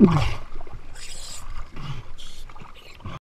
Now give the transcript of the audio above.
Mm-hmm.